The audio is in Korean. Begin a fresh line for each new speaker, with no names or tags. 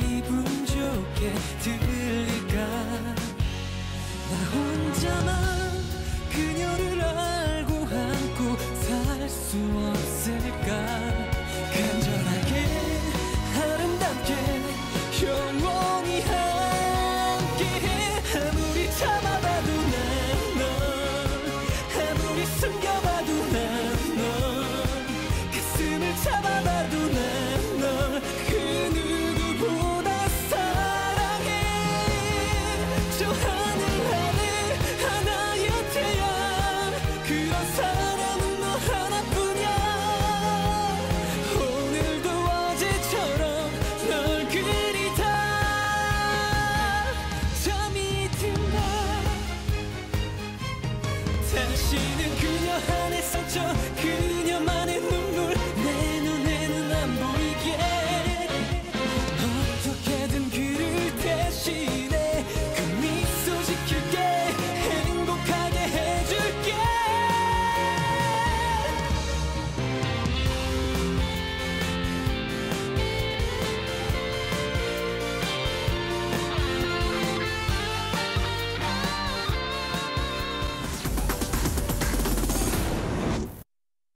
기분 좋게 들릴까? 나 혼자만 그녀를 알고 안고 살 수 없을까? 간절하게 아름답게 영원히 함께해. 아무리 참아봐도 난널 아무리 숨겨봐 다시는 그녀 안에 상처 그녀만